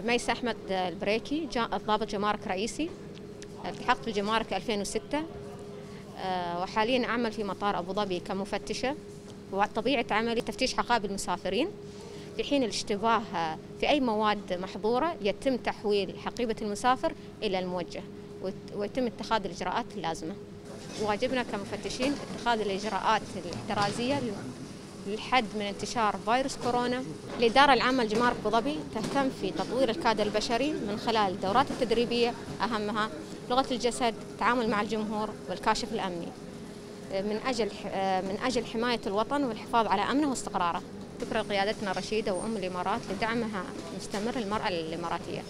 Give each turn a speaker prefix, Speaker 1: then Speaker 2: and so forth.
Speaker 1: ميس أحمد البريكي ضابط جمارك رئيسي التحقت بالجمارك 2006 وحاليا أعمل في مطار أبو ظبي كمفتشة وطبيعة عملي تفتيش حقائب المسافرين. في حين الاشتباه في أي مواد محظورة يتم تحويل حقيبة المسافر إلى الموجه ويتم اتخاذ الإجراءات اللازمة. واجبنا كمفتشين اتخاذ الإجراءات الاحترازية للحد من انتشار فيروس كورونا الإدارة العامة لجمارك أبو ظبي تهتم في تطوير الكادر البشري من خلال الدورات التدريبية أهمها لغة الجسد التعامل مع الجمهور والكاشف الأمني. من أجل من أجل حماية الوطن والحفاظ على أمنه واستقراره. شكرا لقيادتنا رشيدة وأم الإمارات لدعمها مستمر المرأة الإماراتية.